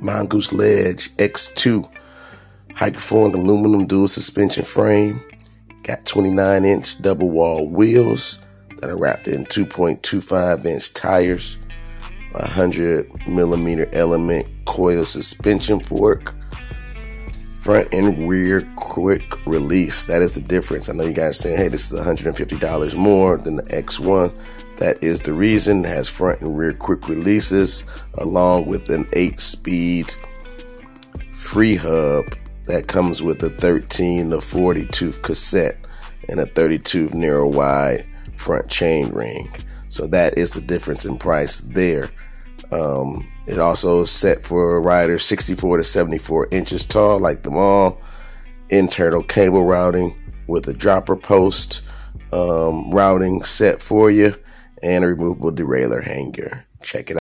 Mongoose Ledge X2 hydroformed aluminum dual suspension frame. Got 29 inch double wall wheels that are wrapped in 2.25 inch tires, 100 millimeter element coil suspension fork, front and rear quick release. That is the difference. I know you guys saying, hey, this is $150 more than the X1. That is the reason. It has front and rear quick releases along with an 8 speed free hub that comes with a 13 to 40 tooth cassette and a 30 tooth narrow wide front chain ring. So that is the difference in price there. Um, it also set for riders 64 to 74 inches tall, like them all. Internal cable routing with a dropper post um, routing set for you and a removable derailleur hanger. Check it out.